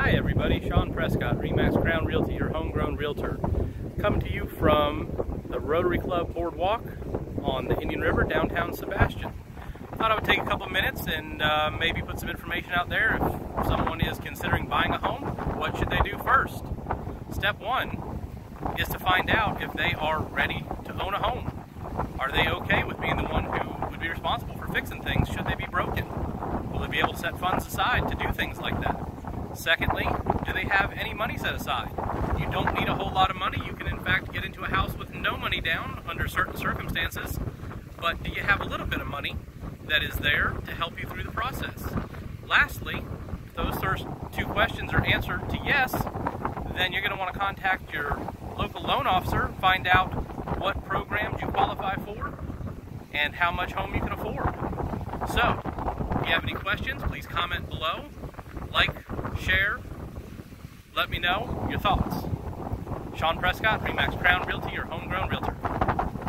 Hi everybody, Sean Prescott, Remax Crown Realty, your homegrown realtor. Coming to you from the Rotary Club Boardwalk on the Indian River, downtown Sebastian. Thought I would take a couple minutes and uh, maybe put some information out there. If someone is considering buying a home, what should they do first? Step one is to find out if they are ready to own a home. Are they okay with being the one who would be responsible for fixing things should they be broken? Will they be able to set funds aside to do things like that? Secondly, do they have any money set aside? You don't need a whole lot of money. You can, in fact, get into a house with no money down under certain circumstances. But do you have a little bit of money that is there to help you through the process? Lastly, if those first two questions are answered to yes, then you're going to want to contact your local loan officer, find out what programs you qualify for and how much home you can afford. So, if you have any questions, please comment below, like, share, let me know your thoughts. Sean Prescott, Remax Crown Realty, your realtor.